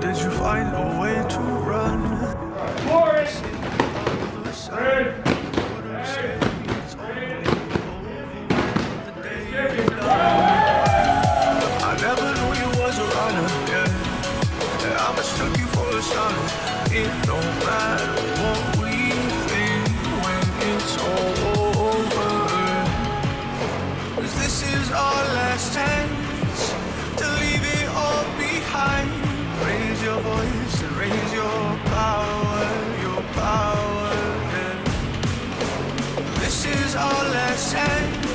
did you find a way to run? Forest! Red! I never knew you was a runner, yeah. yeah I mistook you for a son. It don't matter what we think when it's all over. Cause this is our last chance. sand